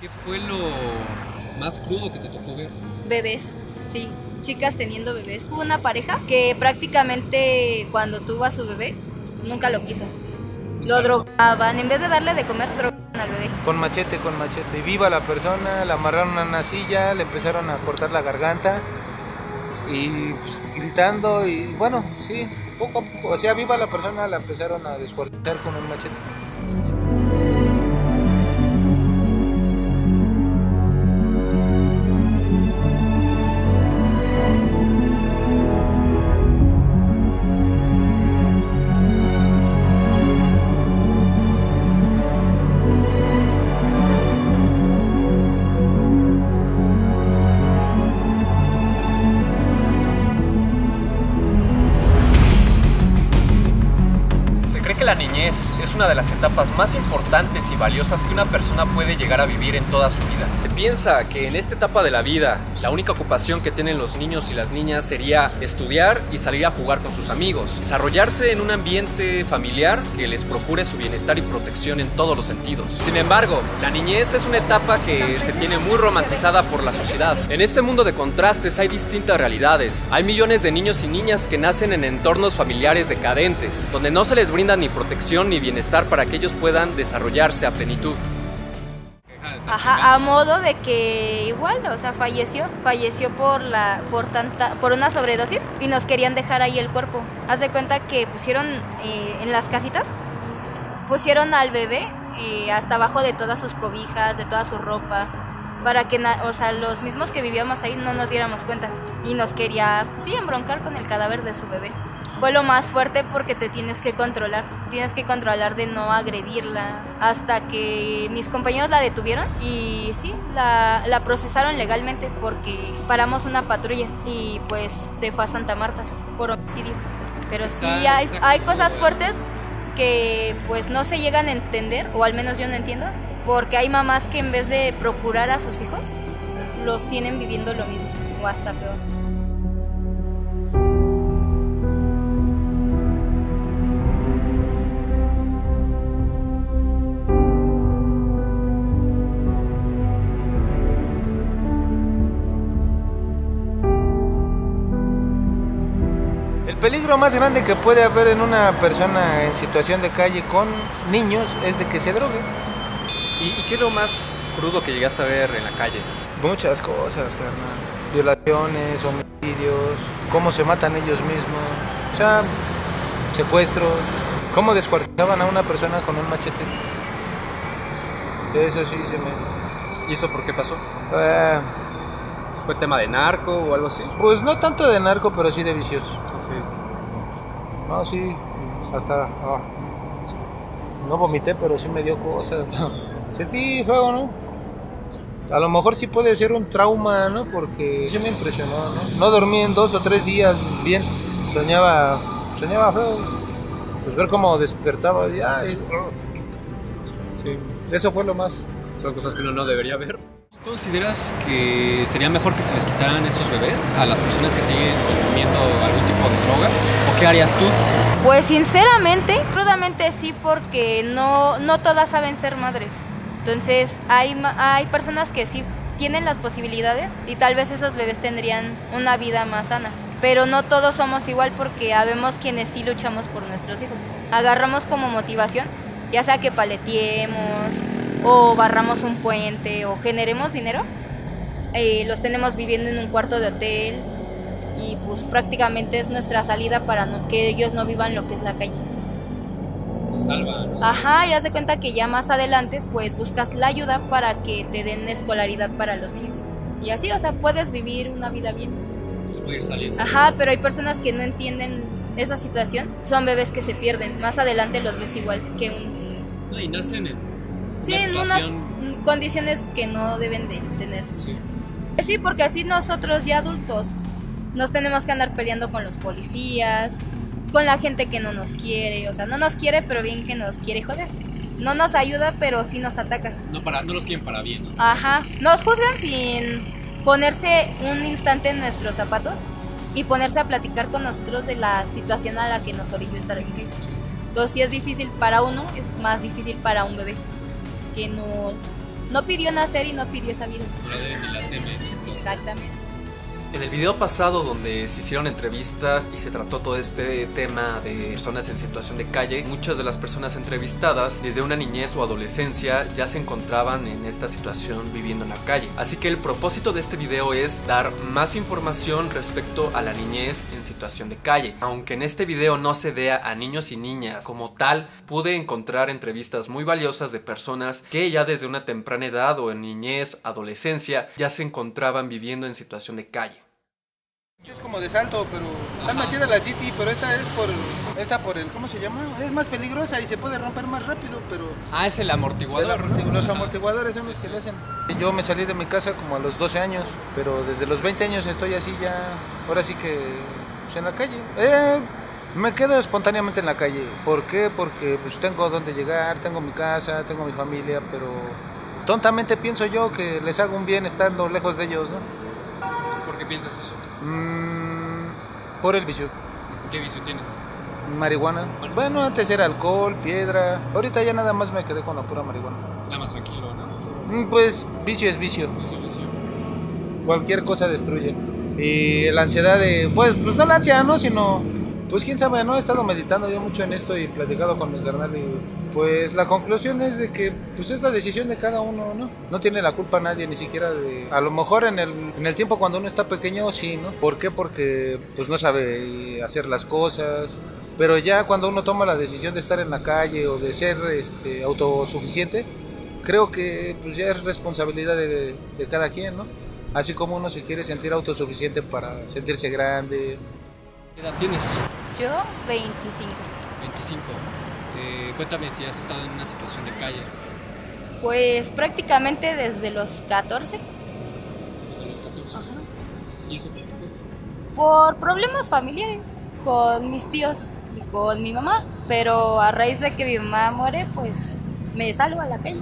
¿Qué fue lo más crudo que te tocó ver? Bebés, sí, chicas teniendo bebés. Hubo una pareja que prácticamente cuando tuvo a su bebé, pues, nunca lo quiso. Lo drogaban, en vez de darle de comer, drogaban al bebé. Con machete, con machete. Y viva la persona, la amarraron a una silla, le empezaron a cortar la garganta y pues, gritando y bueno, sí, poco a poco, o sea, viva la persona, la empezaron a descuartizar con un machete. Una de las etapas más importantes y valiosas que una persona puede llegar a vivir en toda su vida. Piensa que en esta etapa de la vida, la única ocupación que tienen los niños y las niñas sería estudiar y salir a jugar con sus amigos, desarrollarse en un ambiente familiar que les procure su bienestar y protección en todos los sentidos. Sin embargo, la niñez es una etapa que se tiene muy romantizada por la sociedad. En este mundo de contrastes hay distintas realidades. Hay millones de niños y niñas que nacen en entornos familiares decadentes, donde no se les brinda ni protección ni bienestar para que ellos puedan desarrollarse a plenitud. Ajá, a modo de que igual, o sea, falleció, falleció por la por tanta por una sobredosis y nos querían dejar ahí el cuerpo. Haz de cuenta que pusieron eh, en las casitas pusieron al bebé eh, hasta abajo de todas sus cobijas, de toda su ropa, para que, o sea, los mismos que vivíamos ahí no nos diéramos cuenta y nos quería, pues sí, embroncar con el cadáver de su bebé. Fue lo más fuerte porque te tienes que controlar, tienes que controlar de no agredirla hasta que mis compañeros la detuvieron y sí, la, la procesaron legalmente porque paramos una patrulla y pues se fue a Santa Marta por homicidio. Pero sí hay, hay cosas fuertes que pues no se llegan a entender, o al menos yo no entiendo, porque hay mamás que en vez de procurar a sus hijos, los tienen viviendo lo mismo, o hasta peor. Peligro más grande que puede haber en una persona en situación de calle con niños es de que se drogue. ¿Y, y qué es lo más crudo que llegaste a ver en la calle? Muchas cosas, carnal. Violaciones, homicidios, cómo se matan ellos mismos. O sea, secuestros. Cómo descuartizaban a una persona con un machete. Eso sí se me... ¿Y eso por qué pasó? Eh, ¿Fue tema de narco o algo así? pues no tanto de narco, pero sí de vicios. No, sí, hasta... ah, no vomité, pero sí me dio cosas. Sentí feo, ¿no? A lo mejor sí puede ser un trauma, ¿no? Porque sí me impresionó, ¿no? No dormí en dos o tres días bien. Soñaba, soñaba feo. Pues ver cómo despertaba y, ay, Sí, eso fue lo más. Son cosas que uno no debería ver. ¿Consideras que sería mejor que se les quitaran esos bebés a las personas que siguen consumiendo algún tipo de droga? ¿O qué harías tú? Pues sinceramente, crudamente sí, porque no, no todas saben ser madres. Entonces hay, hay personas que sí tienen las posibilidades y tal vez esos bebés tendrían una vida más sana. Pero no todos somos igual porque habemos quienes sí luchamos por nuestros hijos. Agarramos como motivación, ya sea que paleteemos o barramos un puente o generemos dinero. eh, los tenemos viviendo en un cuarto de hotel y pues prácticamente es nuestra salida para no- que ellos no vivan lo que es la calle. Te salva, ¿no? Ajá, y haz de cuenta que ya más adelante pues buscas la ayuda para que te den escolaridad para los niños. Y así, o sea, puedes vivir una vida bien. Se puede ir saliendo. Ajá, pero hay personas que no entienden esa situación. Son bebés que se pierden. Más adelante los ves igual que un... No, y nacen en Sí, en unas condiciones que no deben de tener. Sí. Sí, porque así nosotros ya adultos nos tenemos que andar peleando con los policías, con la gente que no nos quiere, o sea, no nos quiere, pero bien que nos quiere joder. No nos ayuda, pero sí nos ataca. No, para, no los quieren para bien, ¿no? Ajá, nos juzgan sin ponerse un instante en nuestros zapatos y ponerse a platicar con nosotros de la situación a la que nos orilló estar en calle. Entonces, si es difícil para uno, es más difícil para un bebé que no, no pidió nacer y no pidió esa vida. Exactamente. En el video pasado donde se hicieron entrevistas y se trató todo este tema de personas en situación de calle, muchas de las personas entrevistadas desde una niñez o adolescencia ya se encontraban en esta situación viviendo en la calle. Así que el propósito de este video es dar más información respecto a la niñez en situación de calle. Aunque en este video no se vea a niños y niñas como tal, pude encontrar entrevistas muy valiosas de personas que ya desde una temprana edad o en niñez, adolescencia, ya se encontraban viviendo en situación de calle. Es como de salto, pero está más chida la GT, pero esta es por esta por el ¿cómo se llama? Es más peligrosa y se puede romper más rápido, pero Ah, es el amortiguador. Los amortiguadores son los que le hacen. Yo me salí de mi casa como a los 12 años, pero desde los 20 años estoy así ya, ahora sí que pues, en la calle. Eh, me quedo espontáneamente en la calle. ¿Por qué? Porque pues tengo donde llegar, tengo mi casa, tengo mi familia, pero tontamente pienso yo que les hago un bien estando lejos de ellos, ¿no? Piensas eso? Mm, por el vicio. ¿Qué vicio tienes? Marihuana. Bueno. antes era alcohol, piedra. Ahorita ya nada más me quedé con la pura marihuana. Nada más tranquilo, ¿no? Mm, pues vicio es vicio. Vicio, vicio. Cualquier cosa destruye. Y la ansiedad de. Pues, pues no la ansiedad, ¿no? Sino pues quién sabe, no he estado meditando yo mucho en esto y platicado con mi carnal y pues la conclusión es de que pues es la decisión de cada uno, ¿no? No tiene la culpa nadie, ni siquiera de... A lo mejor en el, en el tiempo cuando uno está pequeño, sí, ¿no? ¿Por qué? Porque pues no sabe hacer las cosas, pero ya cuando uno toma la decisión de estar en la calle o de ser este, autosuficiente, creo que pues ya es responsabilidad de, de cada quien, ¿no? Así como uno se quiere sentir autosuficiente para sentirse grande, ¿Qué edad tienes? Yo, 25. 25. Cuéntame si has estado en una situación de calle. Pues prácticamente desde los 14. Desde los 14. Ajá. ¿Y eso por qué fue? Por problemas familiares con mis tíos y con mi mamá. Pero a raíz de que mi mamá muere, pues me salgo a la calle.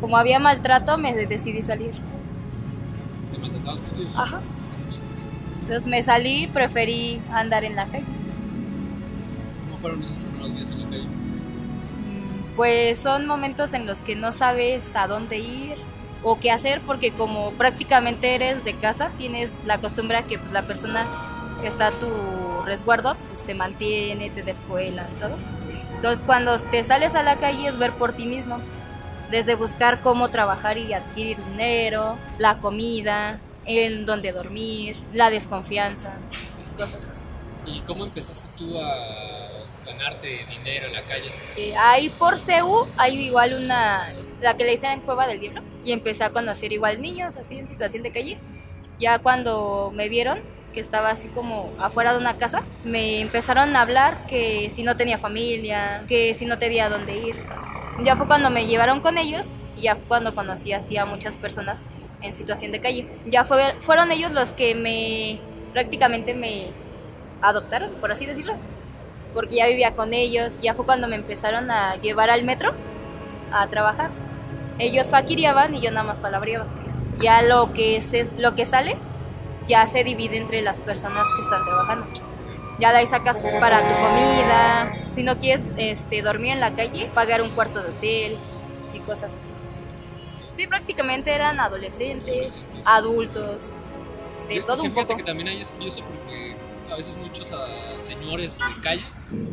Como había maltrato, me decidí salir. ¿Te maltrataban tus tíos? Ajá. Entonces me salí y preferí andar en la calle. ¿Cómo fueron esos primeros días en? Pues son momentos en los que no sabes a dónde ir o qué hacer porque como prácticamente eres de casa, tienes la costumbre que pues, la persona que está a tu resguardo pues te mantiene, te da escuela, todo. Entonces cuando te sales a la calle es ver por ti mismo, desde buscar cómo trabajar y adquirir dinero, la comida, en dónde dormir, la desconfianza y cosas así. ¿Y cómo empezaste tú a ganarte dinero en la calle? Eh, ahí por CEU hay igual una, la que le dicen Cueva del Diablo, y empecé a conocer igual niños así en situación de calle. Ya cuando me vieron que estaba así como afuera de una casa, me empezaron a hablar que si no tenía familia, que si no tenía dónde ir. Ya fue cuando me llevaron con ellos y ya fue cuando conocí así a muchas personas en situación de calle. Ya fue, fueron ellos los que me prácticamente me adoptaron, por así decirlo, porque ya vivía con ellos, ya fue cuando me empezaron a llevar al metro a trabajar. Ellos faquiriaban y yo nada más palabreaba. Ya lo que, se, lo que sale ya se divide entre las personas que están trabajando. Ya de ahí sacas para tu comida, si no quieres este, dormir en la calle, pagar un cuarto de hotel y cosas así. Sí, prácticamente eran adolescentes, adultos, de todo un poco. que también ahí es curioso porque a veces muchos ah, señores de calle,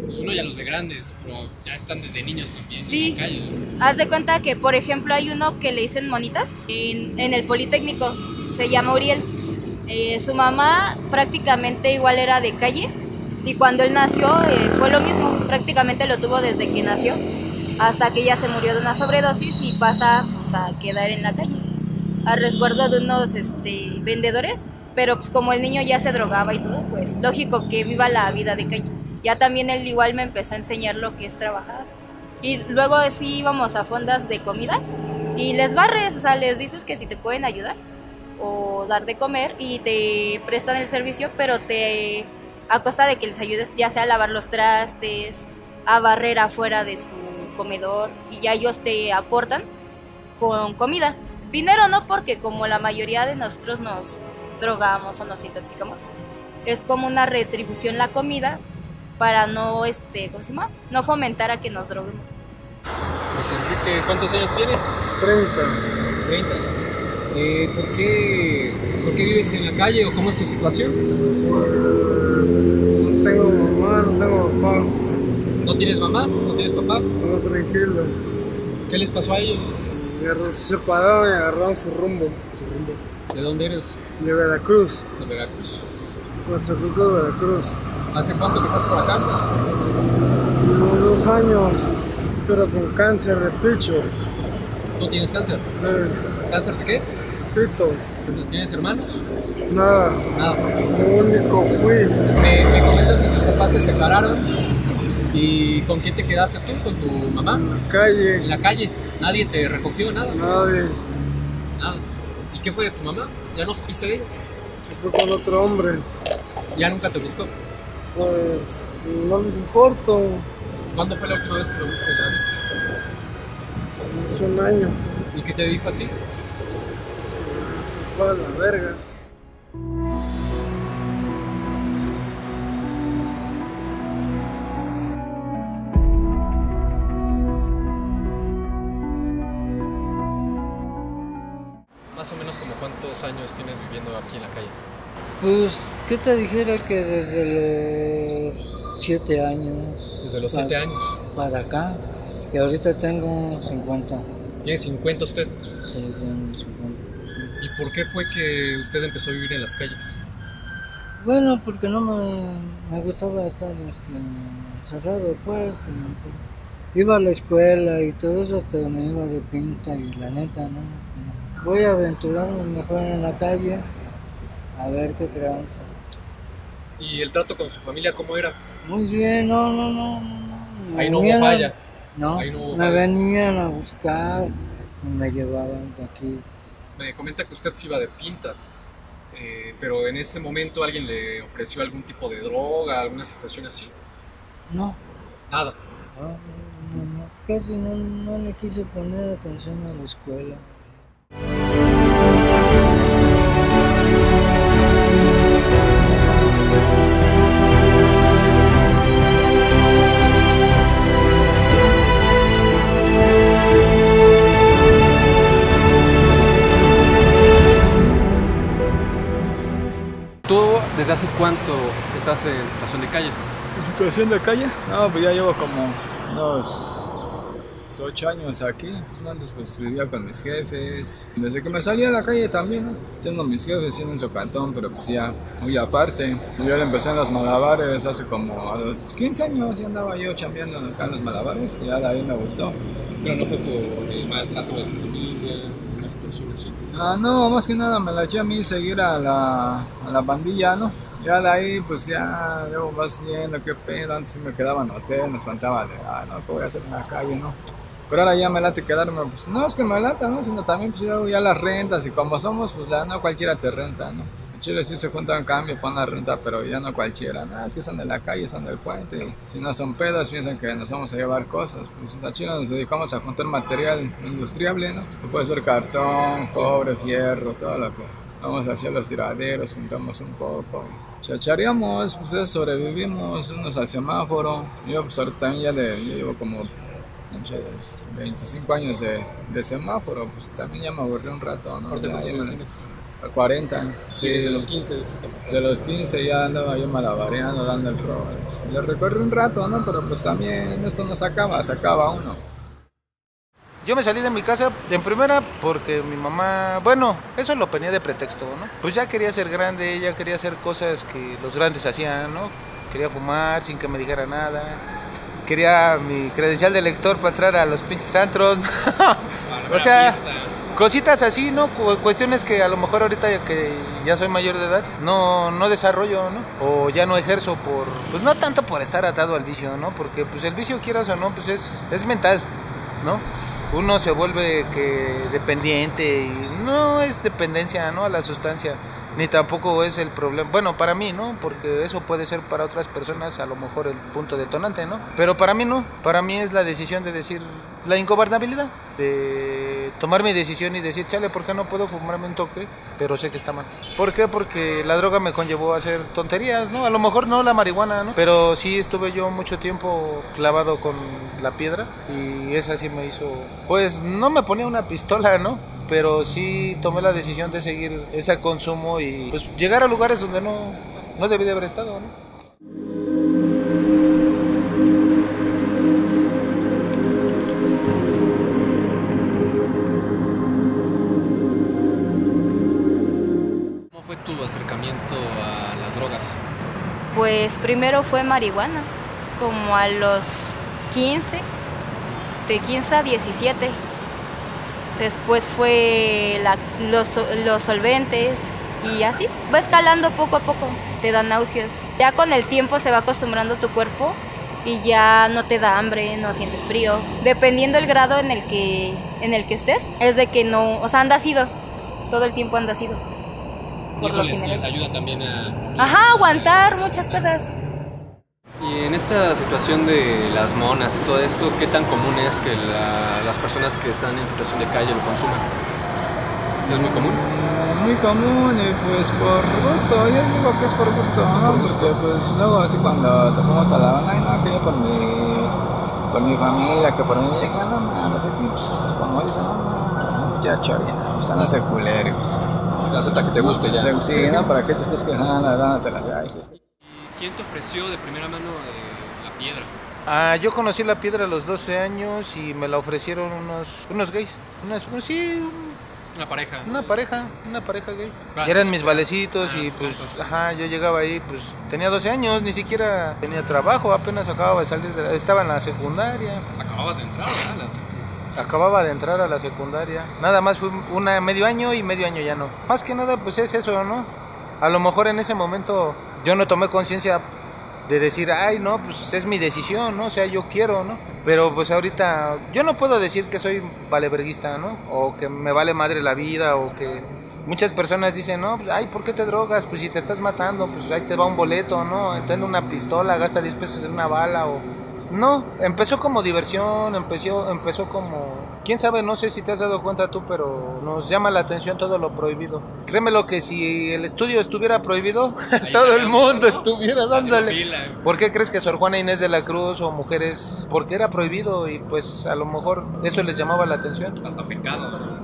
pues uno ya los ve grandes, pero ya están desde niños también sí. en la calle. Haz de cuenta que, por ejemplo, hay uno que le dicen monitas en, en el Politécnico, se llama Uriel. Eh, su mamá prácticamente igual era de calle y cuando él nació eh, fue lo mismo, prácticamente lo tuvo desde que nació hasta que ella se murió de una sobredosis y pasa pues, a quedar en la calle, a resguardo de unos este, vendedores, pero pues como el niño ya se drogaba y todo, pues lógico que viva la vida de calle. Ya también él igual me empezó a enseñar lo que es trabajar. Y luego sí íbamos a fondas de comida y les barres, o sea, les dices que si te pueden ayudar o dar de comer y te prestan el servicio, pero te a costa de que les ayudes ya sea a lavar los trastes, a barrer afuera de su comedor y ya ellos te aportan con comida. Dinero no, porque como la mayoría de nosotros nos drogamos o nos intoxicamos, es como una retribución la comida para no, este, ¿cómo se llama? No fomentar a que nos droguemos. Pues Enrique, ¿cuántos años tienes? 30. 30. Eh, ¿por, qué, ¿Por qué vives en la calle o cómo es tu situación? no tengo mamá, no tengo papá. ¿No tienes mamá? ¿No tienes papá? No, tranquilo. ¿Qué les pasó a ellos? Se separaron y agarraron su rumbo. ¿De dónde eres? De Veracruz. De Veracruz. Coatzacoalcos de Veracruz. ¿Hace cuánto que estás por acá? Dos años, pero con cáncer de pecho. ¿Tú tienes cáncer? Sí. ¿Cáncer de qué? Pito. ¿Tienes hermanos? Nada. Nada. Único fui. Me, me comentas que tus papás se separaron. ¿Y con quién te quedaste tú? ¿Con tu mamá? En la calle. ¿En la calle? ¿Nadie te recogió? ¿Nada? Nadie. Nada. ¿Y qué fue de tu mamá? ¿Ya no supiste de ella? Se fue con otro hombre. ¿Ya nunca te buscó? Pues no les importo. ¿Cuándo fue la última vez que lo viste? ¿La viste? Hace un año. ¿Y qué te dijo a ti? Fue a la verga. Cuántos años tienes viviendo aquí en la calle. Pues, ¿qué te dijera que desde los siete años? Desde los para, siete años. Para acá, que ahorita tengo 50. ¿Tiene 50 usted? Sí, tengo 50. ¿Y por qué fue que usted empezó a vivir en las calles? Bueno, porque no me, me gustaba estar este, cerrado, pues. Iba a la escuela y todo eso, hasta me iba de pinta y la neta, ¿no? Voy a aventurarme mejor en la calle a ver qué tranza. ¿Y el trato con su familia cómo era? Muy bien, no, no, no. no. Ahí no hubo falla. No, Ahí no hubo me falla. venían a buscar, me llevaban de aquí. Me comenta que usted se iba de pinta, eh, pero en ese momento alguien le ofreció algún tipo de droga, alguna situación así. No, Nada. no, no, no, casi no, no le quise poner atención a la escuela. ¿Tú desde hace cuánto estás en situación de calle? ¿En situación de calle? No, pues ya llevo como unos ocho años aquí. Antes pues vivía con mis jefes. Desde que me salí a la calle también, ¿no? Tengo mis jefes, tienen su cantón, pero pues ya muy aparte. Yo le empecé en los malabares hace como a los 15 años, ya andaba yo chambeando acá en los malabares. Ya de ahí me gustó. Pero no fue por el maltrato de tu familia, una situación así. Ah, no, más que nada me la eché a mí seguir a la, a la bandilla, ¿no? Ya de ahí, pues ya, luego vas viendo qué pedo. Antes me quedaba en hotel, nos faltaba de, ah, no, ¿qué voy a hacer en la calle, no? Pero ahora ya me late quedarme, pues no es que me lata, ¿no? Sino también, pues ya, ya las rentas y como somos, pues ya no cualquiera te renta, ¿no? En Chile sí se juntan cambio, ponen la renta, pero ya no cualquiera. Nada, es que son de la calle, son del puente. Si no son pedos, piensan que nos vamos a llevar cosas. Pues en Chile nos dedicamos a juntar material industriable, ¿no? Puedes ver cartón, cobre, fierro, todo lo que vamos hacia los tiraderos, juntamos un poco. Chachareamos, pues sobrevivimos, unos al semáforo. Yo pues ahorita también ya de, yo llevo como muchos 25 años de, de semáforo, pues también ya me aburrí un rato, ¿no? ¿Ahorita Ya- cuántos ya tienes? a 40. Sí, desde los 15 dices que empezaste. De los 15 ya andaba yo malabareando, dando el rol. Pues, le recorrí un rato, ¿no? Pero pues también esto no se acaba, se acaba uno. Yo me salí de mi casa en primera porque mi mamá, bueno, eso lo ponía de pretexto, ¿no? Pues ya quería ser grande, ella quería hacer cosas que los grandes hacían, ¿no? Quería fumar sin que me dijera nada. Quería mi credencial de lector para entrar a los pinches antros. o sea, cositas así, ¿no? Cu- Cuestiones que a lo mejor ahorita que ya soy mayor de edad, no, no desarrollo, ¿no? O ya no ejerzo por, pues no tanto por estar atado al vicio, ¿no? Porque pues el vicio quieras o no, pues es, es mental, ¿no? Uno se vuelve que dependiente y no es dependencia, ¿no? A la sustancia, ni tampoco es el problema, bueno, para mí, ¿no? Porque eso puede ser para otras personas a lo mejor el punto detonante, ¿no? Pero para mí no, para mí es la decisión de decir, la ingobernabilidad, de tomar mi decisión y decir, chale, ¿por qué no puedo fumarme un toque? Pero sé que está mal. ¿Por qué? Porque la droga me conllevó a hacer tonterías, ¿no? A lo mejor no la marihuana, ¿no? Pero sí estuve yo mucho tiempo clavado con la piedra y esa sí me hizo, pues no me ponía una pistola, ¿no? Pero sí tomé la decisión de seguir ese consumo y pues llegar a lugares donde no, no debí de haber estado, ¿no? ¿Cómo fue tu acercamiento a las drogas? Pues primero fue marihuana, como a los 15, de 15 a 17. Después fue la- los, los solventes y así. Va escalando poco a poco, te da náuseas. Ya con el tiempo se va acostumbrando tu cuerpo y ya no te da hambre, no sientes frío. Dependiendo el grado en el que, en el que estés, es de que no, o sea, andas ido. Todo el tiempo andas ido. Y eso les ayuda también a... Ajá, aguantar muchas cosas. Y en esta situación de las monas y todo esto, ¿qué tan común es que la- las personas que están en situación de calle lo consuman? ¿Es muy común? Muy común y pues por gusto, yo digo que es por gusto, ¿no? Porque pues luego así cuando te ponemos a la banda, ay no, que yo por mi, por mi familia, que por mi hija, no mames, aquí pues como dicen, no mames, ya pues anda ese culero y pues. Que te guste ya. Sí, ¿no? ¿Para qué te estás quejando? Dándote las pues, ¿Quién te ofreció de primera mano eh, la piedra? Ah, yo conocí la piedra a los 12 años y me la ofrecieron unos, unos gays. Unas, pues, sí, Una pareja. una pareja, una pareja gay. Ah, Y eran mis valecitos ah, y pues, ajá, yo llegaba ahí, pues tenía 12 años, ni siquiera tenía trabajo, apenas acababa de salir, de la- estaba en la secundaria. Acababas de entrar, ¿verdad? Acababa de entrar a la secundaria. Nada más fue una medio año y medio año ya no. Más que nada, pues es eso, ¿no? A lo mejor en ese momento yo no tomé conciencia de decir, ay, no, pues es mi decisión, ¿no? O sea, yo quiero, ¿no? Pero pues ahorita yo no puedo decir que soy valeverguista, ¿no? O que me vale madre la vida, o que muchas personas dicen, no, pues, ay, ¿por qué te drogas? Pues si te estás matando, pues ahí te va un boleto, ¿no? Ten una pistola, gasta 10 pesos en una bala, o... No, empezó como diversión, empezó, empezó como... Quién sabe, no sé si te has dado cuenta tú, pero nos llama la atención todo lo prohibido. Créeme lo que si el estudio estuviera prohibido, todo el mundo estuviera dándole. ¿Por qué crees que Sor Juana Inés de la Cruz o mujeres? Porque era prohibido y pues a lo mejor eso les llamaba la atención. Hasta pecado, ¿no?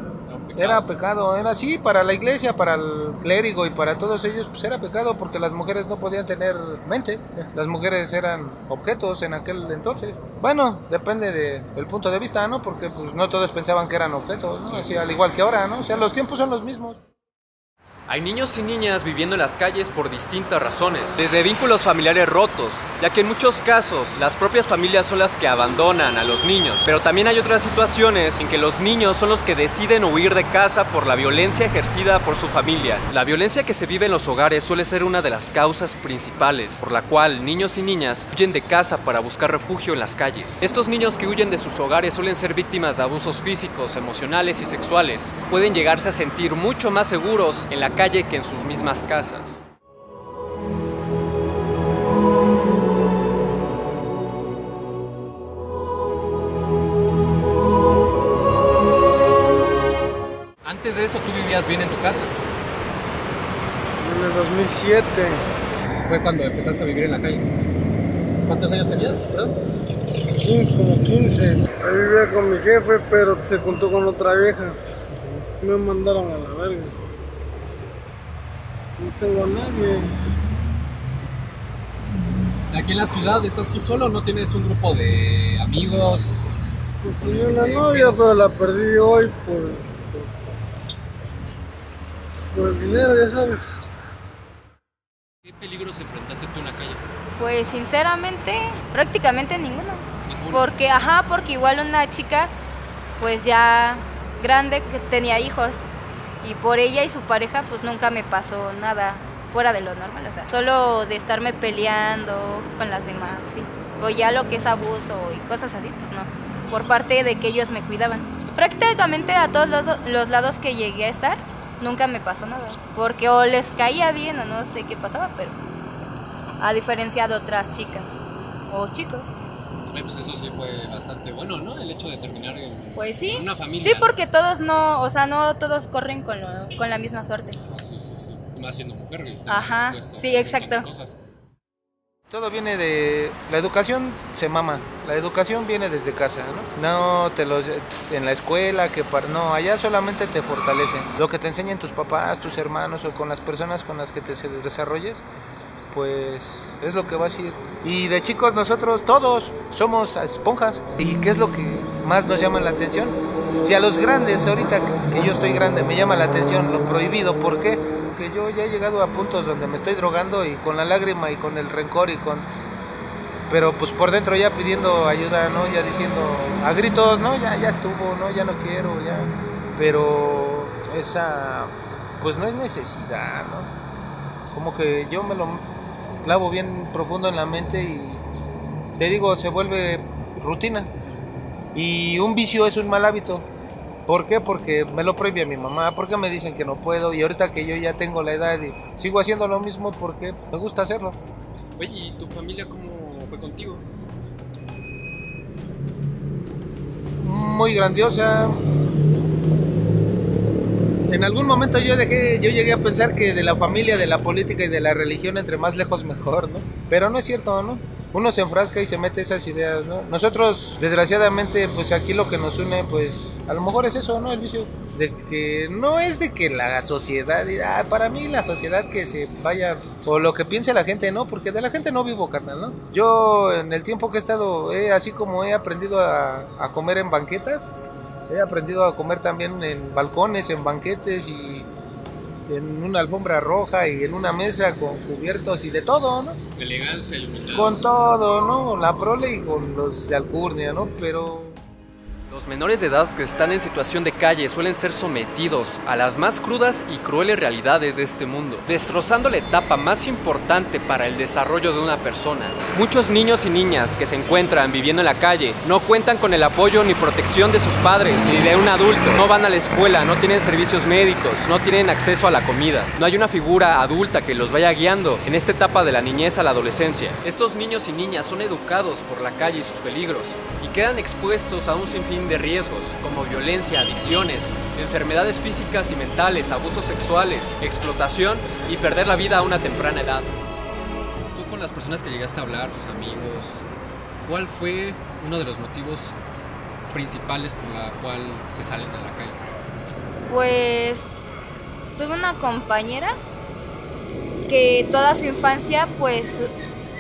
Era pecado. Era así para la iglesia, para el clérigo y para todos ellos, pues era pecado porque las mujeres no podían tener mente. Las mujeres eran objetos en aquel entonces. Bueno, depende de- del punto de vista, ¿no? Porque pues no todos pensaban que eran objetos, ¿no? Así, al igual que ahora, ¿no? O sea, los tiempos son los mismos. Hay niños y niñas viviendo en las calles por distintas razones, desde vínculos familiares rotos, ya que en muchos casos las propias familias son las que abandonan a los niños, pero también hay otras situaciones en que los niños son los que deciden huir de casa por la violencia ejercida por su familia. La violencia que se vive en los hogares suele ser una de las causas principales por la cual niños y niñas huyen de casa para buscar refugio en las calles. Estos niños que huyen de sus hogares suelen ser víctimas de abusos físicos, emocionales y sexuales. Pueden llegarse a sentir mucho más seguros en la calle que en sus mismas casas. Antes de eso tú vivías bien en tu casa. En el 2007, Fue cuando empezaste a vivir en la calle. ¿Cuántos años tenías, verdad? 15, como 15. Ahí vivía con mi jefe, pero se juntó con otra vieja. Me mandaron a la verga. No tengo a nadie. Aquí en la ciudad estás tú solo, no tienes un grupo de amigos. Pues tenía una novia, pero la perdí hoy por, por, por el dinero, ya sabes. ¿Qué peligros enfrentaste tú en la calle? Pues sinceramente, prácticamente ninguno. Ninguno. Porque, ajá, porque igual una chica, pues ya grande, que tenía hijos. Y por ella y su pareja, pues nunca me pasó nada fuera de lo normal. O sea, solo de estarme peleando con las demás, así. O ya lo que es abuso y cosas así, pues no. Por parte de que ellos me cuidaban. Prácticamente a todos los, los lados que llegué a estar, nunca me pasó nada. Porque o les caía bien o no sé qué pasaba, pero a diferencia de otras chicas o chicos. Pues eso sí fue bastante bueno, ¿no? El hecho de terminar en Pues sí. una familia. Sí, porque todos no, o sea, no todos corren con, lo- con la misma suerte. Ah, sí, sí, sí. Y Más siendo mujer, Ajá, sí, exacto. cosas. Todo viene de... La educación se mama, la educación viene desde casa, ¿no? No te los... en la escuela, que para... No, allá solamente te fortalecen. Lo que te enseñan tus papás, tus hermanos o con las personas con las que te desarrolles, pues es lo que vas a ir. Y de chicos nosotros todos somos esponjas. ¿Y qué es lo que más nos llama la atención? Si a los grandes, ahorita que yo estoy grande, me llama la atención lo prohibido, ¿por qué? que yo ya he llegado a puntos donde me estoy drogando y con la lágrima y con el rencor y con pero pues por dentro ya pidiendo ayuda, ¿no? Ya diciendo a gritos, no, ya ya estuvo, no, ya no quiero, ya. Pero esa pues no es necesidad, ¿no? Como que yo me lo clavo bien profundo en la mente y te digo, se vuelve rutina. Y un vicio es un mal hábito. ¿Por qué? Porque me lo prohíbe mi mamá, porque me dicen que no puedo y ahorita que yo ya tengo la edad y sigo haciendo lo mismo porque me gusta hacerlo. Oye, ¿y tu familia cómo fue contigo? Muy grandiosa. En algún momento yo dejé, yo llegué a pensar que de la familia, de la política y de la religión entre más lejos mejor, ¿no? Pero no es cierto, ¿no? uno se enfrasca y se mete esas ideas, ¿no? Nosotros, desgraciadamente, pues aquí lo que nos une, pues a lo mejor es eso, ¿no? El vicio de que no es de que la sociedad, ah, para mí la sociedad que se vaya, o lo que piense la gente, ¿no? Porque de la gente no vivo, carnal, ¿no? Yo en el tiempo que he estado, así como he aprendido a, a comer en banquetas, he aprendido a comer también en balcones, en banquetes y en una alfombra roja y en una mesa con cubiertos y de todo, ¿no? Elegancia, Con todo, ¿no? La prole y con los de alcurnia, ¿no? Pero los menores de edad que están en situación de calle suelen ser sometidos a las más crudas y crueles realidades de este mundo, destrozando la etapa más importante para el desarrollo de una persona. Muchos niños y niñas que se encuentran viviendo en la calle no cuentan con el apoyo ni protección de sus padres ni de un adulto. No van a la escuela, no tienen servicios médicos, no tienen acceso a la comida. No hay una figura adulta que los vaya guiando en esta etapa de la niñez a la adolescencia. Estos niños y niñas son educados por la calle y sus peligros y quedan expuestos a un sinfín de riesgos como violencia, adicciones, enfermedades físicas y mentales, abusos sexuales, explotación y perder la vida a una temprana edad. Tú con las personas que llegaste a hablar, tus amigos, ¿cuál fue uno de los motivos principales por la cual se salen de la calle? Pues tuve una compañera que toda su infancia pues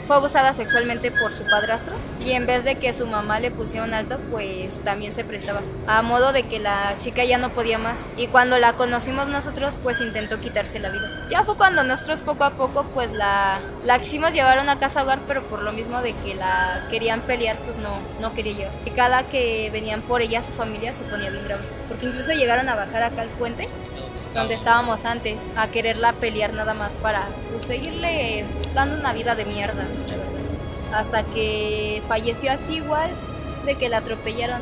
fue abusada sexualmente por su padrastro y en vez de que su mamá le pusiera un alto, pues también se prestaba. A modo de que la chica ya no podía más. Y cuando la conocimos nosotros, pues intentó quitarse la vida. Ya fue cuando nosotros poco a poco, pues la, la quisimos llevar a una casa hogar, pero por lo mismo de que la querían pelear, pues no, no quería llegar. Y cada que venían por ella, su familia se ponía bien grave. Porque incluso llegaron a bajar acá al puente donde estábamos antes, a quererla pelear nada más para pues, seguirle dando una vida de mierda, Hasta que falleció aquí igual, de que la atropellaron,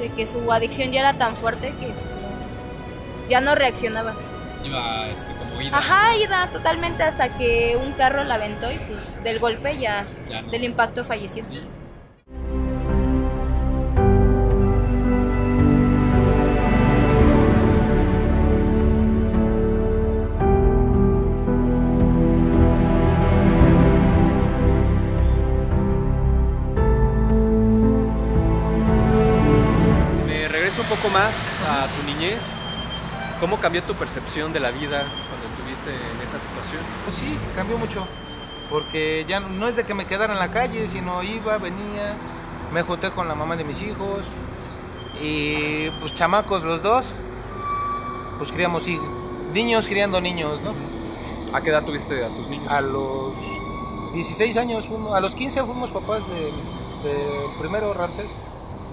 de que su adicción ya era tan fuerte que pues, ya no reaccionaba. Iba este, como ida. Ajá, ida totalmente hasta que un carro la aventó y pues del golpe ya, del impacto falleció. Más a tu niñez, ¿cómo cambió tu percepción de la vida cuando estuviste en esa situación? Pues sí, cambió mucho, porque ya no es de que me quedara en la calle, sino iba, venía, me junté con la mamá de mis hijos y pues chamacos los dos, pues criamos niños criando niños, ¿no? ¿A qué edad tuviste a tus niños? A los 16 años, a los 15 fuimos papás del de primero Ramsés.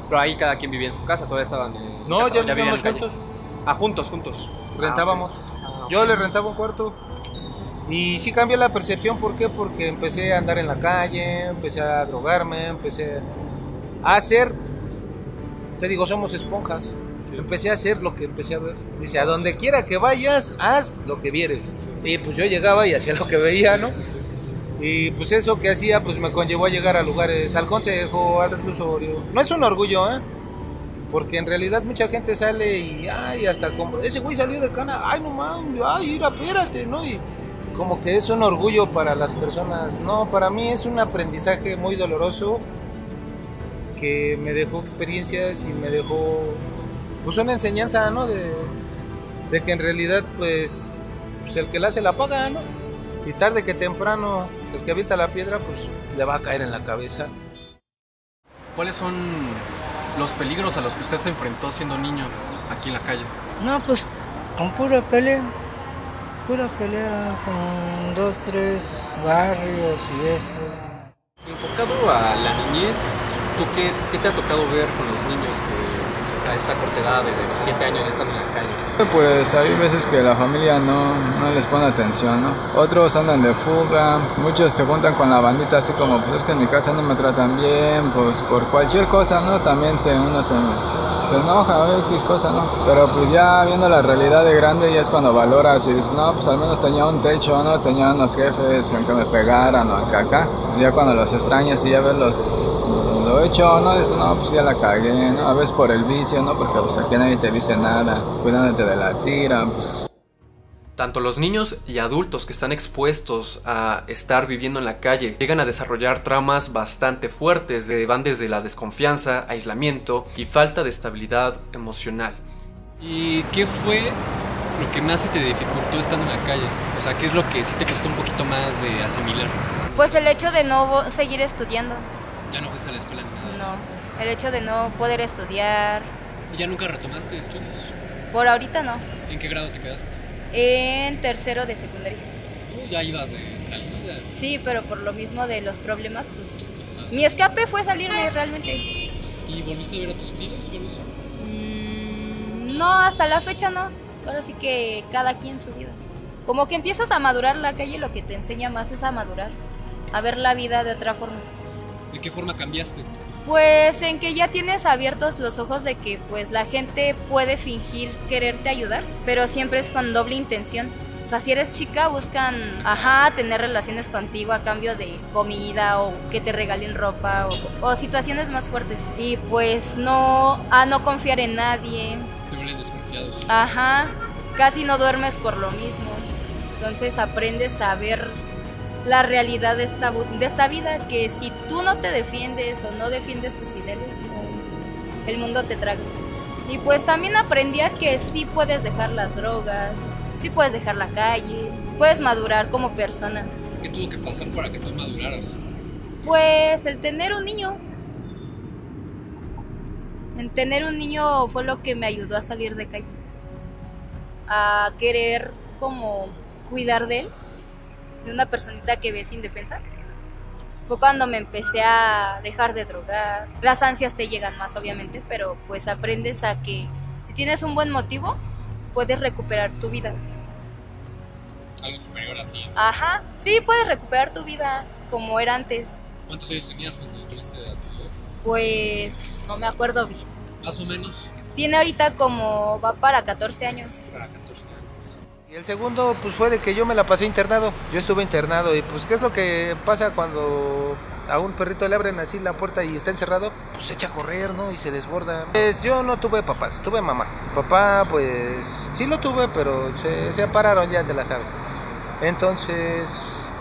Pero ahí cada quien vivía en su casa, todavía estaban. no, ya, vivíamos juntos. Ah, juntos, juntos. Rentábamos. Ah, Yo le rentaba un cuarto. Y sí cambió la percepción, ¿por qué? Porque empecé a andar en la calle, empecé a drogarme, empecé a hacer. Te digo, somos esponjas. Empecé a hacer lo que empecé a ver. Dice, a donde quiera que vayas, haz lo que vieres. Y pues yo llegaba y hacía lo que veía, ¿no? Y pues eso que hacía, pues me conllevó a llegar a lugares, al consejo, al reclusorio. No es un orgullo, ¿eh? Porque en realidad mucha gente sale y, ay, hasta como, ese güey salió de cana, ay, no mames, ay, mira, espérate, ¿no? Y, como que es un orgullo para las personas. No, para mí es un aprendizaje muy doloroso que me dejó experiencias y me dejó pues una enseñanza, ¿no? De, de que en realidad pues, pues, el que la hace la paga, ¿no? Y tarde que temprano el que avienta la piedra pues le va a caer en la cabeza. ¿Cuáles son los peligros a los que usted se enfrentó siendo niño aquí en la calle? No, pues con pura pelea. Pura pelea con dos, tres barrios y eso. Enfocado a la niñez, ¿tú qué, qué te ha tocado ver con los niños que a esta corta edad, desde los 7 años, ya están en la calle? Pues hay veces que la familia no, no les pone atención, ¿no? Otros andan de fuga, muchos se juntan con la bandita así como, pues es que en mi casa no me tratan bien, pues por cualquier cosa, ¿no? También se, uno se, se enoja o X cosa, ¿no? Pero pues ya viendo la realidad de grande ya es cuando valoras y dices, no, pues al menos tenía un techo, ¿no? Tenía unos jefes aunque me pegaran o acá, acá. Ya cuando los extrañas y ya ves los, lo hecho, ¿no? Dices, no, pues ya la cagué, ¿no? A veces por el vicio, ¿no? Porque pues aquí nadie te dice nada, cuidándote de la tira, pues Tanto los niños y adultos que están expuestos a estar viviendo en la calle llegan a desarrollar traumas bastante fuertes, que van desde la desconfianza, aislamiento y falta de estabilidad emocional. ¿Y qué fue lo que más se te dificultó estando en la calle? O sea, ¿qué es lo que sí te costó un poquito más de asimilar? Pues el hecho de no seguir estudiando. Ya no fuiste a la escuela ni nada. No. El hecho de no poder estudiar. ¿Y ya nunca retomaste estudios? Por ahorita no. ¿En qué grado te quedaste? En tercero de secundaria. Tú ya ibas de salida. Sí, pero por lo mismo de los problemas, pues. Mi escape fue salirme realmente. ¿Y volviste a ver a tus tíos o así? Mm, no, hasta la fecha no. Ahora sí que cada quien su vida. Como que empiezas a madurar la calle, lo que te enseña más es a madurar. A ver la vida de otra forma. ¿De qué forma cambiaste? Pues en que ya tienes abiertos los ojos de que pues la gente puede fingir quererte ayudar, pero siempre es con doble intención. O sea, si eres chica buscan, ajá, tener relaciones contigo a cambio de comida o que te regalen ropa o, o situaciones más fuertes. Y pues no, a no confiar en nadie. Te desconfiados. Ajá, casi no duermes por lo mismo. Entonces aprendes a ver la realidad de esta, de esta vida, que si tú no te defiendes o no defiendes tus ideales, no, el mundo te traga. Y pues también aprendí a que sí puedes dejar las drogas, sí puedes dejar la calle, puedes madurar como persona. ¿Qué tuvo que pasar para que tú maduraras? Pues el tener un niño. El tener un niño fue lo que me ayudó a salir de calle. A querer como cuidar de él, de una personita que ves indefensa. Fue cuando me empecé a dejar de drogar. Las ansias te llegan más, obviamente, pero pues aprendes a que si tienes un buen motivo, puedes recuperar tu vida. Algo superior a ti. Ajá, sí, puedes recuperar tu vida como era antes. ¿Cuántos años tenías cuando tuviste a tu Pues no me acuerdo bien. Más o menos Tiene ahorita como va para 14 años. para 14 años. El segundo, pues fue de que yo me la pasé internado. Yo estuve internado y pues, ¿qué es lo que pasa cuando a un perrito le abren así la puerta y está encerrado? Pues echa a correr, ¿no? Y se desborda. Pues yo no tuve papás, tuve mamá. Papá, pues sí lo tuve, pero se separaron, ya te la sabes. Entonces,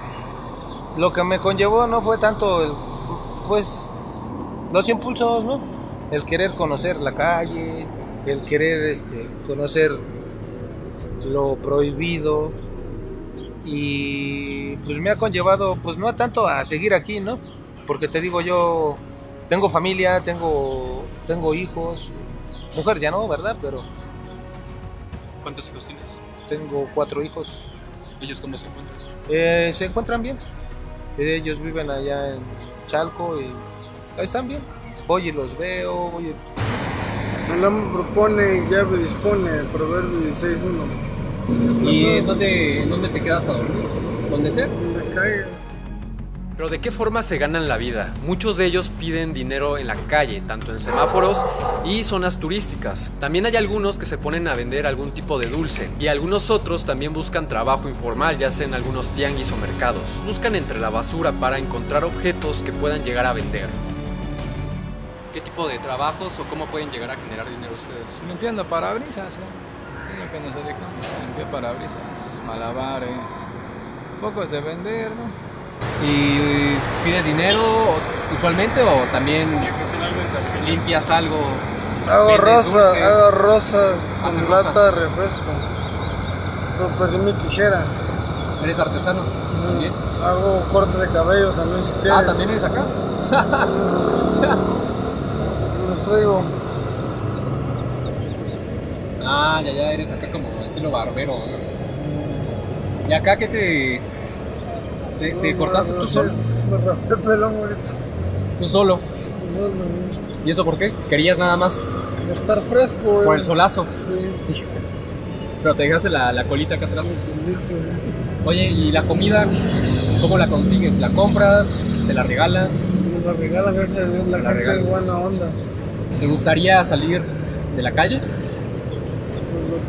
lo que me conllevó no fue tanto el, pues, los impulsos, ¿no? El querer conocer la calle, el querer, este, conocer lo prohibido y pues me ha conllevado pues no tanto a seguir aquí, ¿no? Porque te digo yo tengo familia, tengo tengo hijos, mujer ya no, ¿verdad? Pero ¿Cuántos hijos tienes? tengo cuatro hijos. ¿Ellos cómo se encuentran? Eh, se encuentran bien. Ellos viven allá en Chalco y ahí están bien. Voy y los veo, voy y- El hombre propone y llave dispone, Proverbio 16.1. ¿Y dónde, dónde te quedas a dormir? ¿Dónde sea? Pero ¿de qué forma se ganan la vida? Muchos de ellos piden dinero en la calle, tanto en semáforos y zonas turísticas. También hay algunos que se ponen a vender algún tipo de dulce y algunos otros también buscan trabajo informal, ya sea en algunos tianguis o mercados. Buscan entre la basura para encontrar objetos que puedan llegar a vender. ¿Qué tipo de trabajos o cómo pueden llegar a generar dinero ustedes? Limpiando parabrisas, ¿eh? Que nos dedicamos a limpiar parabrisas, malabares. Poco de vender, ¿no? ¿Y pides dinero usualmente o también limpias algo? Hago rosas, hago rosas con lata de refresco. Pero perdí mi tijera. ¿Eres artesano? ¿También? Hago cortes de cabello también si quieres. Ah, ¿también eres acá? Los traigo. Ah, ya, ya eres acá como estilo barbero. ¿Y acá qué te. ¿Te, te cortaste tú solo? Me rapé el pelo ahorita. ¿Tú solo? Tú solo. ¿Y eso por qué? ¿Querías nada más? Estar fresco, güey. Por el solazo. Sí. Pero te dejaste la, la colita acá atrás. Oye, ¿y la comida? ¿Cómo la consigues? ¿La compras? ¿Te la regalan? Me la regalan, gracias a Dios, la, La gente es buena onda. ¿Te gustaría salir de la calle?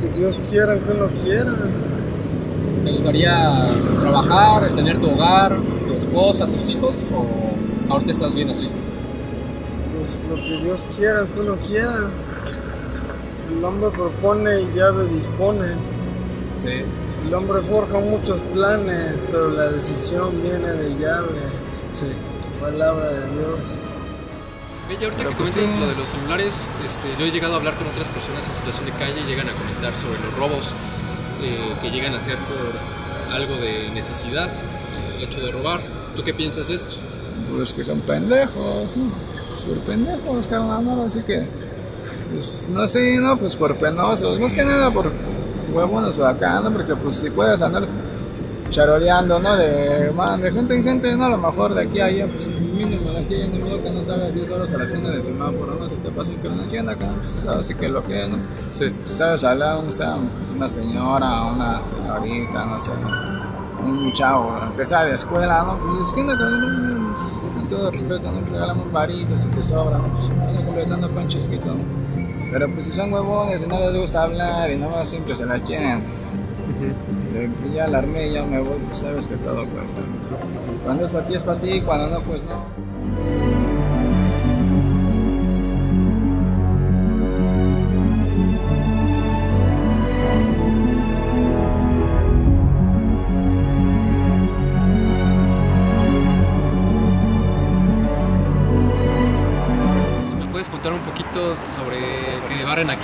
Que Dios quiera, que no quiera. ¿Te gustaría trabajar, tener tu hogar, tu esposa, tus hijos? ¿O ahorita estás bien así? Pues lo que Dios quiera, que uno quiera. El hombre propone y llave dispone. Sí. El hombre forja muchos planes, pero la decisión viene de llave. Sí. Palabra de Dios. Oye, ahorita Pero que pues comentas sí. lo de los celulares, este, yo he llegado a hablar con otras personas en situación de calle y llegan a comentar sobre los robos eh, que llegan a ser por algo de necesidad, eh, el hecho de robar. ¿Tú qué piensas de esto? Pues que son pendejos, ¿no? Súper pendejos, carnal, ¿no? Así que, pues, no sé, ¿no? Pues por penosos, más que nada por huevones o acá, ¿no? Porque, pues, si puedes andar charoleando, ¿no? De, man, de gente en gente, ¿no? A lo mejor de aquí a allá, pues, aquí a ni modo que no te hagas 10 horas a la escena del semáforo, ¿no? Si te pasa un ¿qué onda acá? Pues, así que lo que es, ¿no? Sí. sabes hablar o sea, una señora, una señorita, no sé, un chavo, aunque sea de escuela, ¿no? Pues ¿qué onda, cabrón? Con todo respeto, ¿no? Regalamos varitos si te sobra, ¿no? Pues completando panchesquito, ¿no? Pero pues si son huevones y no les gusta hablar y no siempre se la quieren. pues, Ya la armé, ya me voy, pues sabes que todo cuesta. Cuando es para ti es para ti, cuando no, pues no.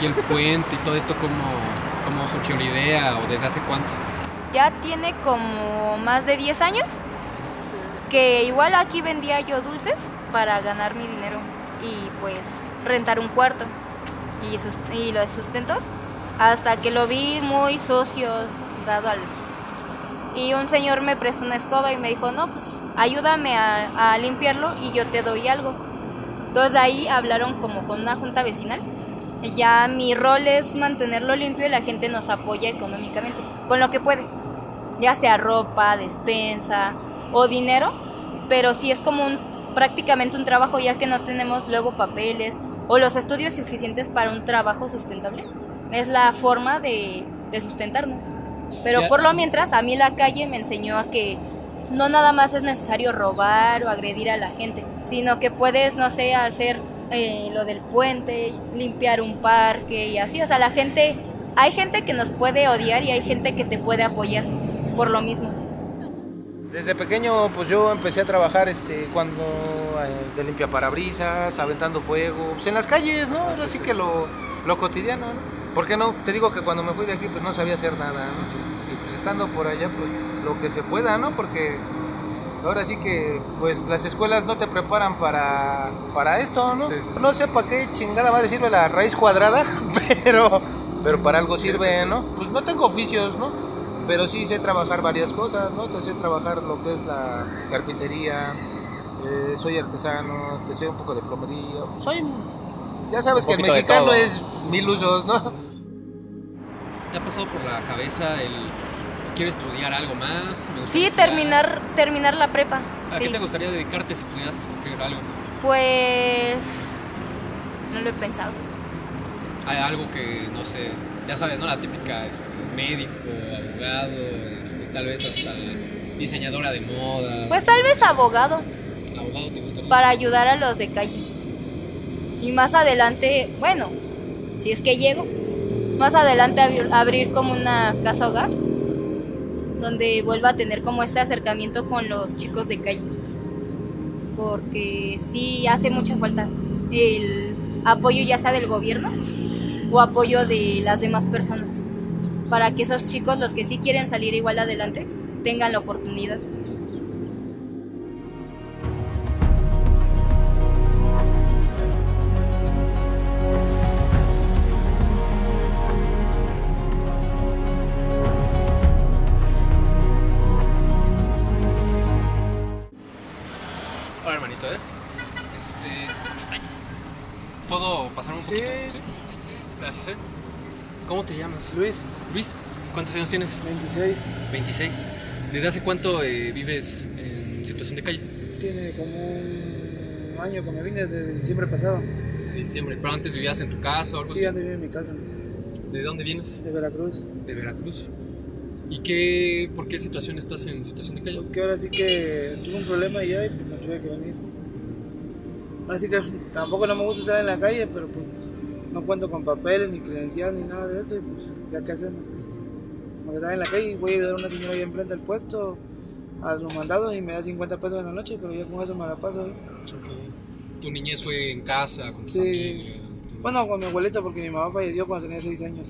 Aquí el puente y todo esto, cómo, cómo surgió la idea o desde hace cuánto? Ya tiene como más de 10 años que igual aquí vendía yo dulces para ganar mi dinero y pues rentar un cuarto y, sus- y los sustentos hasta que lo vi muy socio dado al y un señor me prestó una escoba y me dijo no pues ayúdame a, a limpiarlo y yo te doy algo entonces de ahí hablaron como con una junta vecinal ya mi rol es mantenerlo limpio y la gente nos apoya económicamente con lo que puede ya sea ropa, despensa o dinero, pero sí es como un prácticamente un trabajo ya que no tenemos luego papeles o los estudios suficientes para un trabajo sustentable. Es la forma de, de sustentarnos. Pero por lo mientras, a mí la calle me enseñó a que no nada más es necesario robar o agredir a la gente, sino que puedes, no sé, hacer eh, lo del puente, limpiar un parque y así. O sea, la gente, hay gente que nos puede odiar y hay gente que te puede apoyar por lo mismo. Desde pequeño, pues yo empecé a trabajar este, cuando eh, de limpia parabrisas, aventando fuego, pues en las calles, ¿no? Ahora sí que lo, lo cotidiano, ¿no? Porque no, te digo que cuando me fui de aquí, pues no sabía hacer nada, ¿no? Y pues estando por allá, pues lo que se pueda, ¿no? Porque ahora sí que, pues las escuelas no te preparan para, para esto, ¿no? Sí, sí, sí. No sé para qué chingada madre sirve la raíz cuadrada, pero, pero para algo sirve, ¿no? Pues no tengo oficios, ¿no? pero sí sé trabajar varias cosas, ¿no? Te sé trabajar lo que es la carpintería, eh, soy artesano, te sé un poco de plomería, soy... Ya sabes que el mexicano es mil usos, ¿no? ¿Te ha pasado por la cabeza el que quieres estudiar algo más? ¿Me gustaría Sí, estudiar? terminar, terminar la prepa. ¿A sí. qué te gustaría dedicarte si pudieras escoger algo? Pues no lo he pensado. Hay algo que, no sé, ya sabes, ¿no? La típica este, médico, abogado, este, tal vez hasta diseñadora de moda. Pues tal vez abogado ¿Abogado te gustaría? para ayudar a los de calle. Y más adelante, bueno, si es que llego, más adelante abrir, abrir como una casa hogar donde vuelva a tener como ese acercamiento con los chicos de calle. Porque sí hace mucha falta el apoyo ya sea del gobierno o apoyo de las demás personas, para que esos chicos, los que sí quieren salir igual adelante, tengan la oportunidad. Luis. Luis, ¿cuántos años tienes? 26. 26. ¿Desde hace cuánto eh, vives en situación de calle? Tiene como un año que me vine desde diciembre pasado. Diciembre. ¿Pero antes vivías en tu casa o algo sí, así? Sí, antes vivía en mi casa. ¿De dónde vienes? De Veracruz. De Veracruz. ¿Y qué, por qué situación estás en situación de calle? Pues que ahora sí que tuve un problema y ya y pues me tuve que venir. Así que tampoco no me gusta estar en la calle, pero pues no cuento con papeles, ni credencial, ni nada de eso, y pues ya qué hacemos. Porque estaba en la calle y voy a ayudar a una señora ahí enfrente del puesto a los mandados y me da 50 pesos en la noche, pero ya con eso me la paso. ¿eh? ¿Tu niñez fue en casa, con tu Sí. familia? Bueno, con mi abuelita, porque mi mamá falleció cuando tenía 6 años.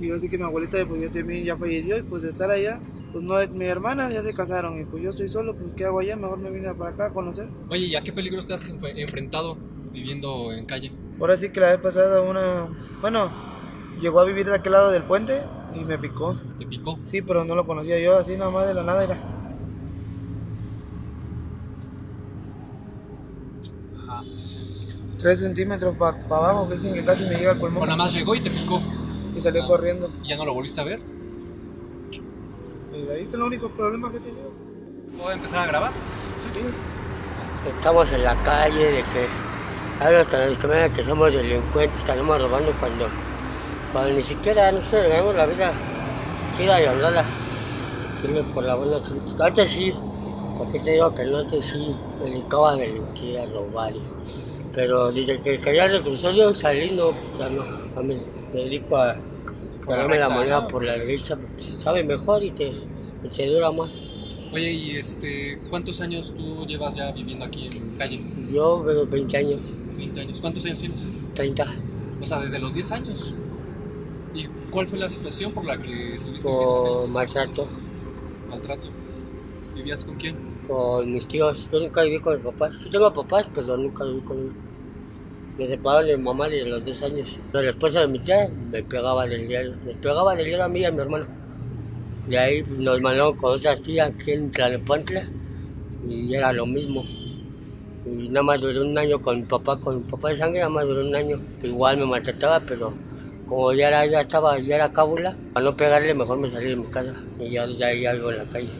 Y así que mi abuelita pues, ya también ya falleció y pues de estar allá, pues no, mis hermanas ya se casaron y pues yo estoy solo, pues ¿qué hago allá? Mejor me vine para acá a conocer. Oye, ¿y a qué peligros te has enf- enfrentado viviendo en calle? Ahora sí que la vez pasada una, bueno, llegó a vivir de aquel lado del puente y me picó. ¿Te picó? Sí, pero no lo conocía yo, así nada más de la nada era. Ajá, sí, sí. Tres centímetros para abajo, que dicen que casi me llega al O pulmón. nada más llegó y te picó. Y salió corriendo. ¿Y ya no lo volviste a ver? Y ahí son los únicos problemas que he tenido. ¿Puedo empezar a grabar? Estamos en la calle, de que hay los que nos discriminan que somos delincuentes, que andamos robando cuando, cuando ni siquiera, no sé, ganamos la vida chida y. Sirve por la buena. Antes sí, porque te digo que no antes sí me dedicaban a delinquir, a robar. Pero desde que caí al reclusorio salí, no, ya no. A mí me dedico a ganarme la moneda ¿no? por la derecha, sabe mejor y te, y te dura más. Oye, ¿y este, cuántos años tú llevas ya viviendo aquí en calle? Yo veo 20 años, 20 años. ¿Cuántos años tienes? 30. O sea, desde los 10 años. ¿Y cuál fue la situación por la que estuviste por maltrato maltrato? ¿Vivías con quién? con mis tíos. Yo nunca viví con mis papás. Sí tengo papás, pero nunca viví con ellos. Me separaron de mi mamá desde los 10 años. La esposa de mi tía me pegaba del diario. Me pegaba del diario a mí y a mi hermano. De ahí nos mandaron con otra tía aquí en Tlalnepantla y era lo mismo. Y nada más duré un año con mi papá, con mi papá de sangre, nada más duré un año. Igual me maltrataba, pero como ya era, ya estaba, ya era cábula, para no pegarle mejor me salí de mi casa. Y ya, ya, ya vivo en la calle.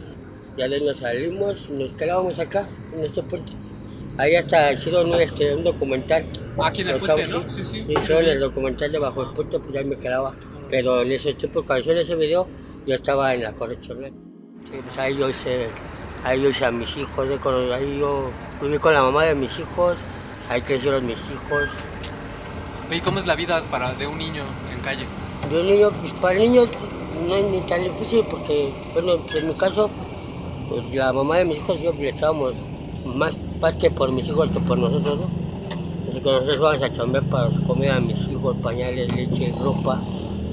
Ya de nos salimos, nos quedábamos acá, en este puente. Ahí hasta hicieron un, este, un documental. Aquí en el puente, ¿no? Sí, sí. Hicieron el documental debajo del puente, pues ahí me quedaba. Pero en ese tiempo, cuando hicieron ese video, yo estaba en la correccional. Sí, pues ahí yo hice, ahí yo hice a mis hijos, de cono- ahí yo viví con la mamá de mis hijos, ahí crecieron mis hijos. Oye, ¿cómo es la vida para de un niño en calle? De un niño, pues para niños no es ni tan difícil porque, bueno, en mi caso, pues la mamá de mis hijos yo estábamos más, más que por mis hijos que por nosotros, ¿no? Así que nosotros vamos a chambear para comida a mis hijos, pañales, leche, ropa.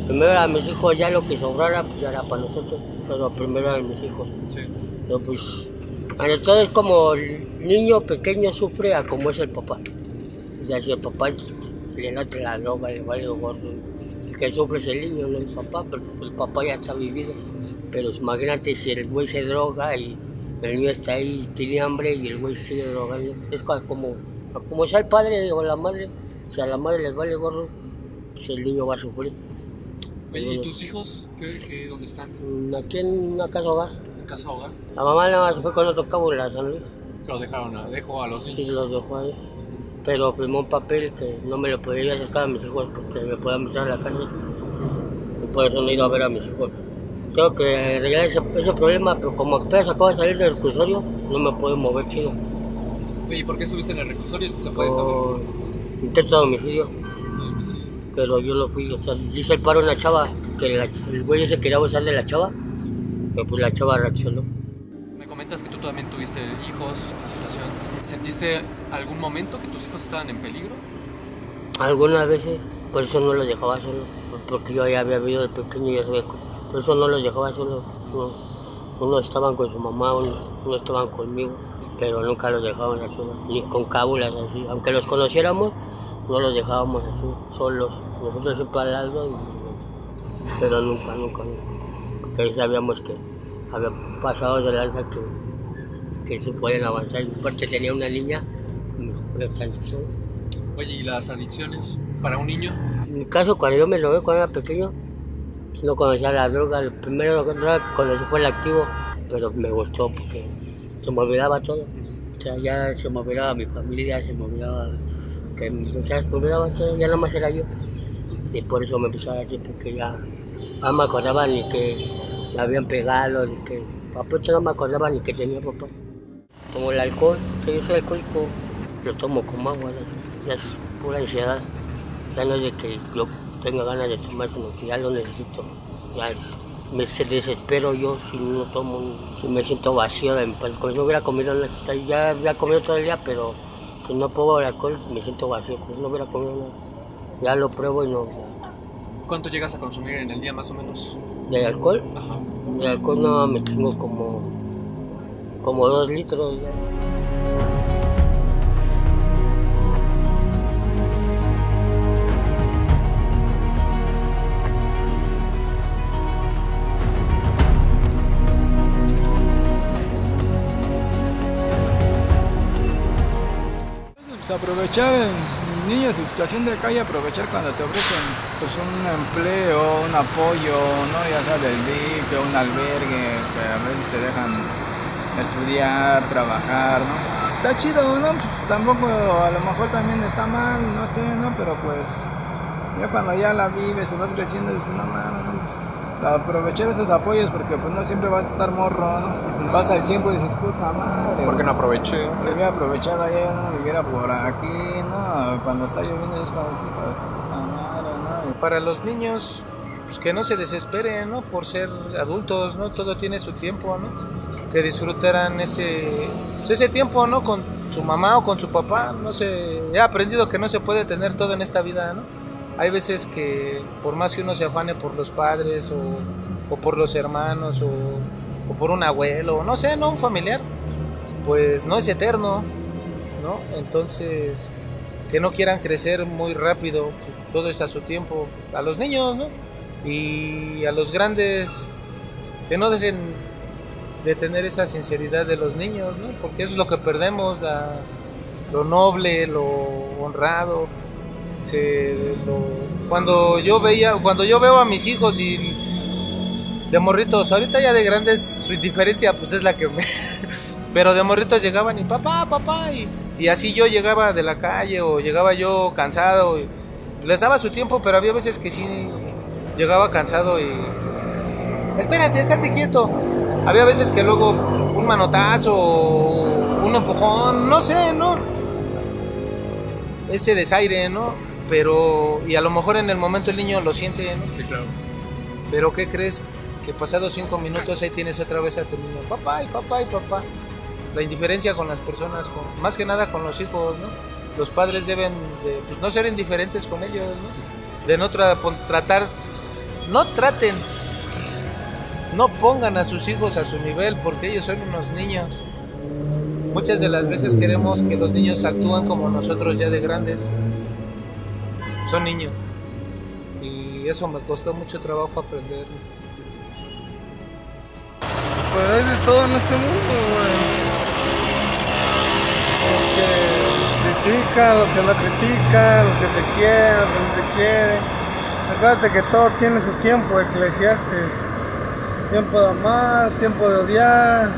Primero a mis hijos ya lo que sobrara, pues ya era para nosotros, pero primero a mis hijos. Sí. Yo pues, ante todo es como el niño pequeño sufre a como es el papá. Ya si el papá le late la droga, le vale gordo. El que sufre es el niño, no el papá, porque el papá ya está vivido. Pero imagínate si el güey se droga y el niño está ahí, tiene hambre y el güey sigue drogando. Es co- como, como sea el padre o la madre, si a la madre les vale gordo, pues el niño va a sufrir. ¿y tus hijos? ¿Qué, qué, ¿Dónde están? Mm, Aquí en una casa hogar, ¿En casa hogar? la mamá nada más se fue con otro cabo de la San Luis. Pero dejaron a, dejó a los Sí, niños. los dejó ahí. Pero firmó un papel que no me lo podía acercar a mis hijos porque me podían meter a la cárcel. Y por eso no he ido a ver a mis hijos. Tengo que arreglar ese, ese problema, pero como apenas acabo de salir del reclusorio, no me puedo mover chido. Oye, ¿y por qué estuviste en el reclusorio si se puede saber? Intento de homicidio, Sí. pero yo lo fui, o sea, hice el paro a una chava, que la- el güey se quería abusar de la chava, Pero pues la chava reaccionó. Me comentas que tú también tuviste hijos, la situación. ¿Sentiste algún momento que tus hijos estaban en peligro? Algunas veces, por eso no los dejaba solo, porque yo ya había vivido de pequeño y ya sabía, por eso no los dejaba solo. Uno, estaban con su mamá, uno, estaban conmigo, pero nunca los dejábamos así, ni con cábulas así. Aunque los conociéramos, no los dejábamos así, solos. Nosotros siempre al lado, pero nunca, nunca, nunca. Porque ahí sabíamos que había pasado de lanza que, que se pueden avanzar. Aparte tenía una niña, Oye, ¿y las adicciones para un niño? En mi caso, cuando yo me lo vi cuando era pequeño, no conocía la droga. Lo primero que conocí fue el activo, pero me gustó porque se me olvidaba todo. O sea, ya se me olvidaba mi familia, se me olvidaba que o sea, se me olvidaba todo, ya no más era yo. Y por eso me empezaba a decir, porque ya no me acordaba ni que me habían pegado, ni que. Papá no me acordaba ni que tenía papá. Como el alcohol, que yo soy alcohólico, lo tomo como agua ya es pura ansiedad. Ya no es de que yo tenga ganas de tomar, sino que ya lo necesito. Ya me desespero yo si no tomo, si me siento vacío. Como si no hubiera comido, ya había comido todo el día, pero si no puedo el alcohol me siento vacío, como si no hubiera comido nada. Ya lo pruebo y no. ¿Cuánto llegas a consumir en el día más o menos? ¿De alcohol? Ajá. De alcohol no, me tengo como, como dos litros. aprovechar en niños en situación de calle, aprovechar cuando te ofrecen pues, un empleo, un apoyo, ¿no? ya sea del DIC, un albergue, que a veces te dejan estudiar, trabajar, ¿no? Está chido, ¿no? Pues, tampoco a lo mejor también está mal, no sé, ¿no? Pero pues ya cuando ya la vives y vas creciendo dices, no, no, pues, aprovechar esos apoyos porque pues no siempre vas a estar morro, ¿no? Vas al tiempo y dices, puta madre. Porque no aproveché. Debía aprovechar ayer, ¿no? Viviera por aquí, ¿no? Cuando está lloviendo es cuando dices, puta. Para los niños, pues que no se desesperen, ¿no? Por ser adultos, ¿no? Todo tiene su tiempo, ¿no? Que disfrutaran ese, pues, ese tiempo, ¿no? Con su mamá o con su papá, no sé, he aprendido que no se puede tener todo en esta vida, ¿no? hay veces que por más que uno se afane por los padres o, por los hermanos o, por un abuelo, no sé, no un familiar, pues no es eterno, ¿no? Entonces, que no quieran crecer muy rápido, todo es a su tiempo, a los niños, ¿no? Y a los grandes, que no dejen de tener esa sinceridad de los niños, ¿no? Porque eso es lo que perdemos, lo noble, lo honrado cuando yo veía, cuando yo veo a mis hijos y de morritos, ahorita ya de grandes su diferencia pues es la que me... Pero de morritos llegaban y papá, papá, y, y, así yo llegaba de la calle o llegaba yo cansado. Les daba su tiempo, pero había veces que sí llegaba cansado y... Espérate, estate quieto. Había veces que luego un manotazo, un empujón, no sé, ¿no? Ese desaire, ¿no? pero y a lo mejor en el momento el niño lo siente, ¿no? Sí, claro. Pero ¿qué crees? Que pasados cinco minutos ahí tienes otra vez a tu niño, papá y papá y papá. La indiferencia con las personas, con, más que nada con los hijos, ¿no? Los padres deben de pues, no ser indiferentes con ellos, ¿no? De no tratar, no traten, no pongan a sus hijos a su nivel porque ellos son unos niños. Muchas de las veces queremos que los niños actúen como nosotros ya de grandes son niños. Y eso me costó mucho trabajo aprender. Pues hay de todo en este mundo, que critican, los que no critican, los que te quieren, los que no te quieren. Acuérdate que todo tiene su tiempo, eclesiastes. Tiempo de amar, tiempo de odiar.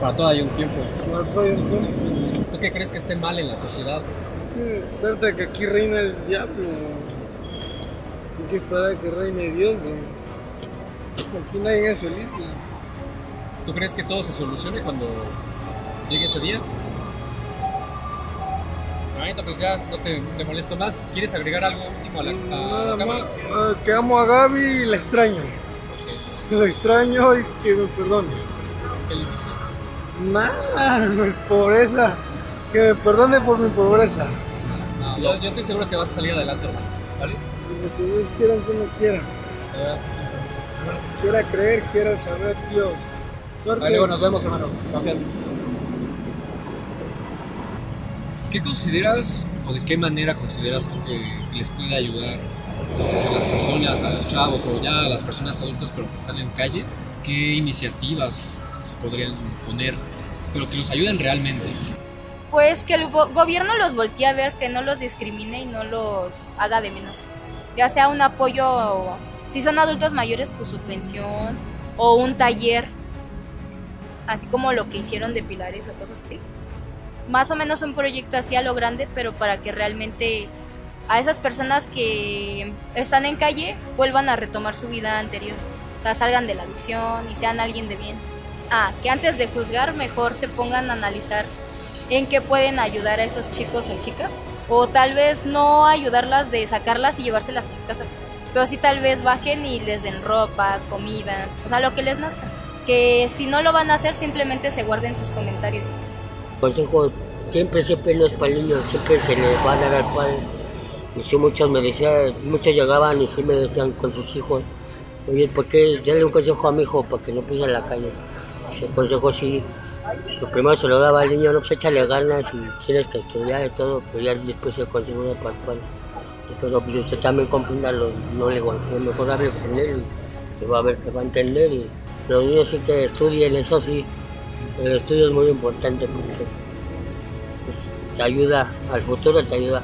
Para todo hay un tiempo. Para todo hay un tiempo. ¿Tú qué crees que esté mal en la sociedad? que, que aquí reina el diablo. Hay que esperar que reine Dios, Aquí nadie es feliz, ¿Tú crees que todo se solucione cuando llegue ese día? Ahorita pues ya no te, molesto más. ¿Quieres agregar algo último a la, a Nada más, ah, que amo a Gaby y la extraño. lo extraño y que me perdone. ¿Qué le hiciste? Nada, no es pobreza. Que me perdone por mi pobreza. No, yo, yo estoy seguro que vas a salir adelante, hermano. ¿Vale? Lo que Dios quiera, que no quiera. De verdad es que sí. Quiera creer, quiera saber Dios. Suerte. Vale, luego nos vemos, hermano. Gracias. ¿Qué consideras o de qué manera consideras tú que se les puede ayudar a las personas, a los chavos o ya a las personas adultas pero que están en calle? ¿Qué iniciativas se podrían poner pero que los ayuden realmente? Pues que el go- gobierno los voltee a ver, que no los discrimine y no los haga de menos. Ya sea un apoyo, si son adultos mayores, pues su pensión o un taller, así como lo que hicieron de pilares o cosas así. Más o menos un proyecto así a lo grande, pero para que realmente a esas personas que están en calle vuelvan a retomar su vida anterior. O sea, salgan de la adicción y sean alguien de bien. Ah, que antes de juzgar mejor se pongan a analizar en qué pueden ayudar a esos chicos o chicas. O tal vez no ayudarlas de sacarlas y llevárselas a su casa. Pero sí tal vez bajen y les den ropa, comida, o sea, lo que les nazca. Que si no lo van a hacer, simplemente se guarden sus comentarios. Consejo siempre, siempre no es para el niño, siempre se le va a dar al padre. Y sí, muchos me decían, muchos llegaban y sí me decían con sus hijos, oye, ¿por qué darle un consejo a mi hijo para que no pise en la calle? Ese consejo sí, lo primero se lo daba al niño, no, pues échale ganas y tienes que estudiar y todo, pero ya después el consejo era para el padre. Pero pues usted también compréndalo, no le golpee, mejor hable con él que va a ver que va a entender. Y los niños sí que estudien, eso sí, el estudio es muy importante porque pues, te ayuda, al futuro te ayuda.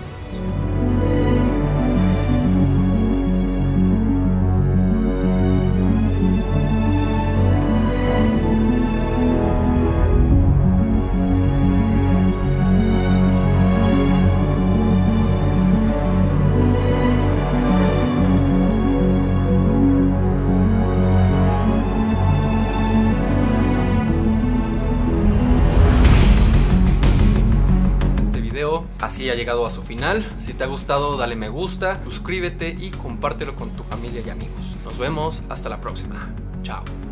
Así ha llegado a su final. Si te ha gustado, dale me gusta, suscríbete y compártelo con tu familia y amigos. Nos vemos hasta la próxima. Chao.